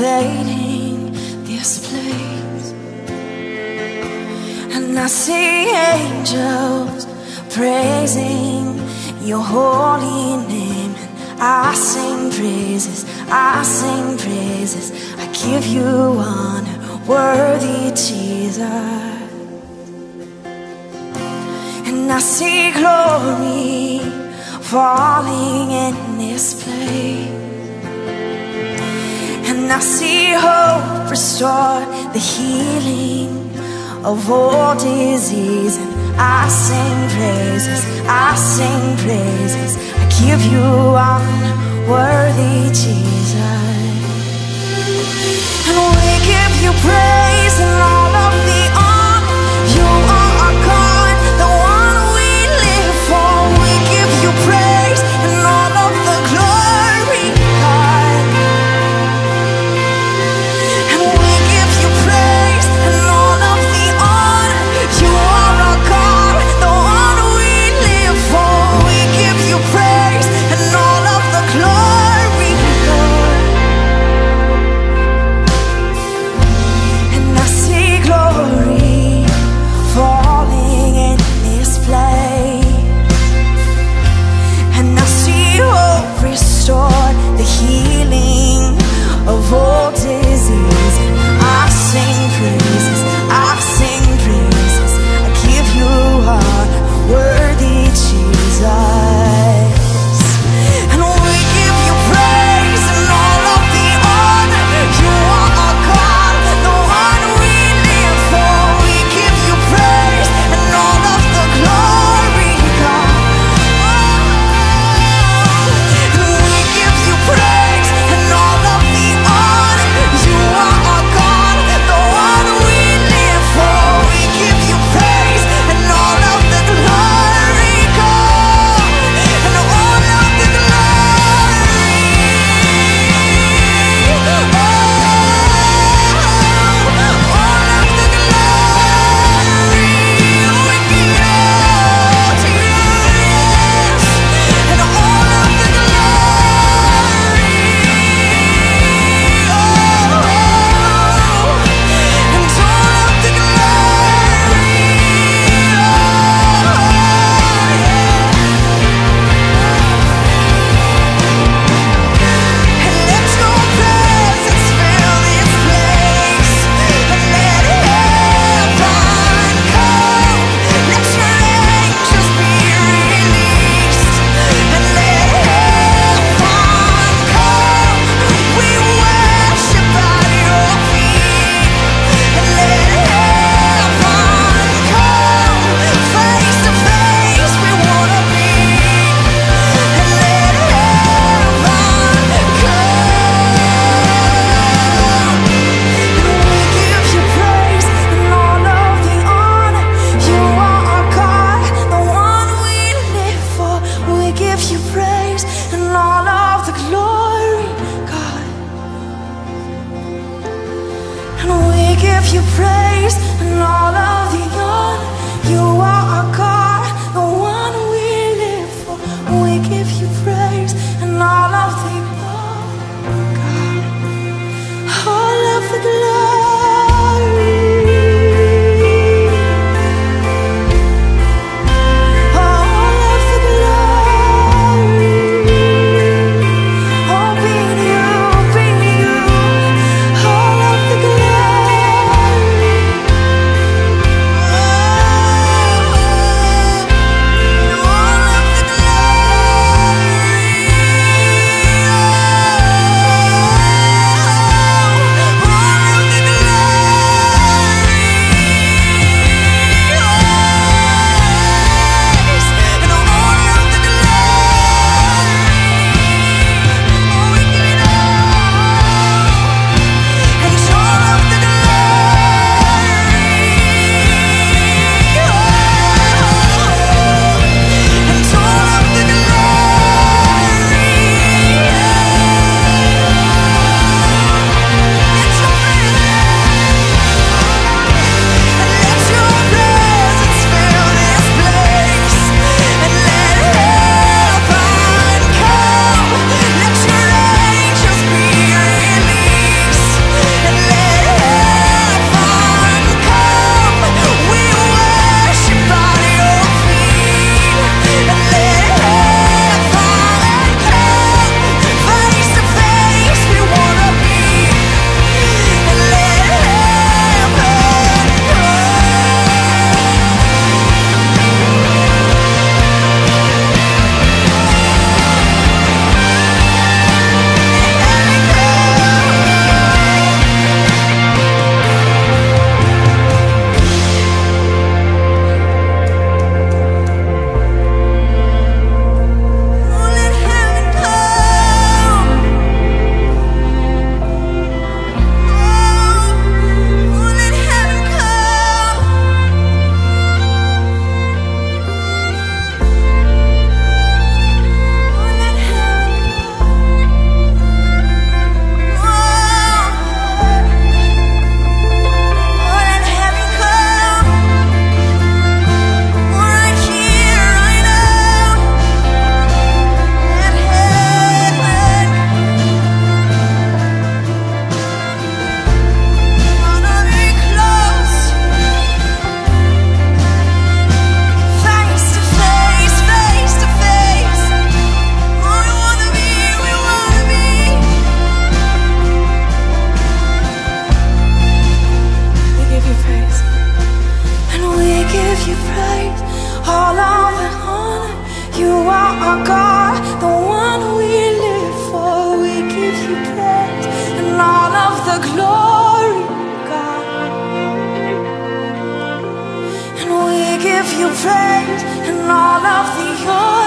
invading this place. And I see angels praising your holy name. And I sing praises, I sing praises. I give you honor, worthy Jesus. And I see glory falling in this place. I see hope restored, the healing of all disease, and I sing praises, I sing praises, I give you unworthy Jesus. And we give you praise and all of the honor.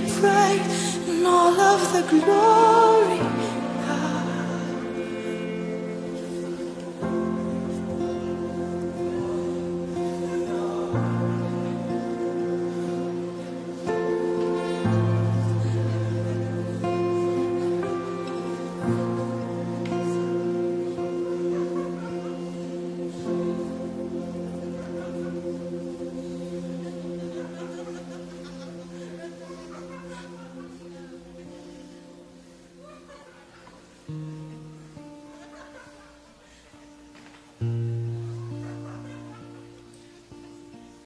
You and all of the glory.